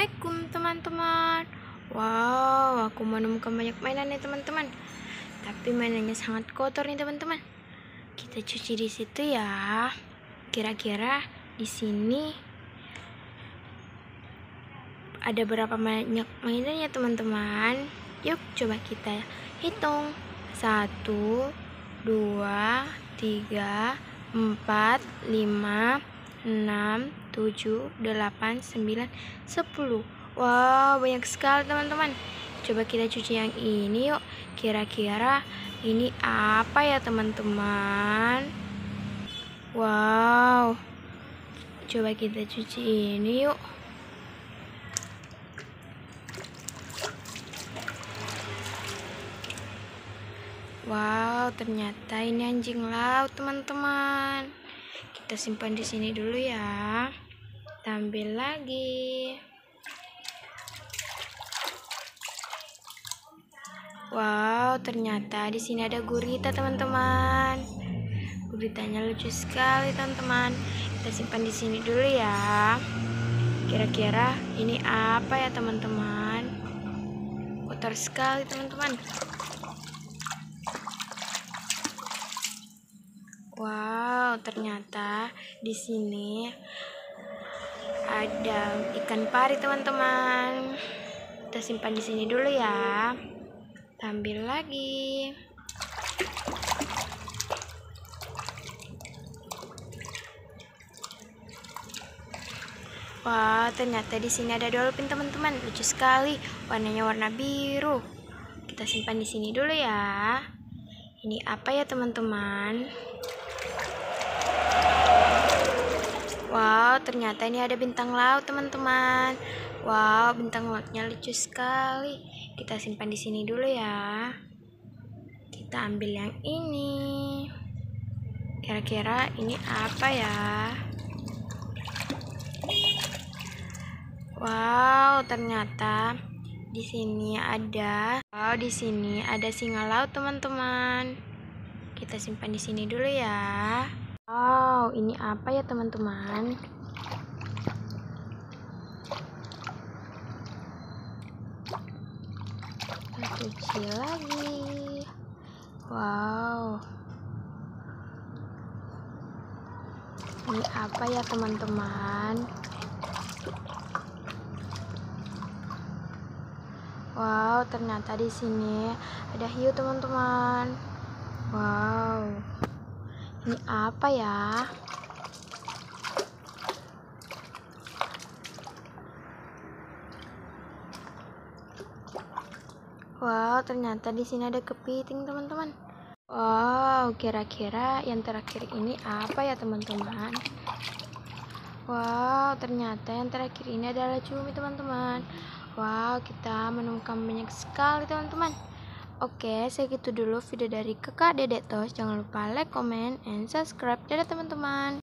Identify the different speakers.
Speaker 1: Assalamualaikum teman-teman. Wow aku menemukan banyak mainan nih teman-teman. Tapi mainannya sangat kotor nih teman-teman. Kita cuci di situ ya. Kira-kira di sini ada berapa banyak mainan ya teman-teman? Yuk coba kita hitung. Satu Dua Tiga Empat Lima 6, 7, 8, 9, 10 Wow banyak sekali teman-teman. Coba kita cuci yang ini yuk. Kira-kira ini apa ya teman-teman? Wow. Coba kita cuci ini yuk. Wow, ternyata ini anjing laut, teman-teman kita simpan di sini dulu ya. Tampil lagi. Wow ternyata di sini ada gurita teman-teman. Guritanya lucu sekali teman-teman. Kita simpan di sini dulu ya. Kira-kira ini apa ya teman-teman? Kotor sekali teman-teman Wow, ternyata di sini ada ikan pari, teman-teman. Kita simpan di sini dulu ya. Ambil lagi. Wah, ternyata di sini ada dolphin, teman-teman. Lucu sekali. Warnanya warna biru. Kita simpan di sini dulu ya. Ini apa ya, teman-teman? Wow, ternyata ini ada bintang laut, teman-teman. Wow, bintang lautnya lucu sekali. Kita simpan di sini dulu ya. Kita ambil yang ini. Kira-kira ini apa ya? Wow, ternyata di sini ada Wow, di sini ada singa laut, teman-teman. Kita simpan di sini dulu ya. Wow, ini apa ya teman-teman? Cuci lagi. Wow. Ini apa ya teman-teman? Wow, ternyata di sini ada hiu teman-teman. Wow. Ini apa ya? Wow, ternyata di sini ada kepiting, teman-teman. Wow, kira-kira yang terakhir ini apa ya, teman-teman? Wow, ternyata yang terakhir ini adalah cumi, teman-teman. Wow, kita menemukan banyak sekali, teman-teman. Oke, segitu dulu video dari kakak dedek tos. Jangan lupa like, comment, and subscribe. Dadah teman-teman.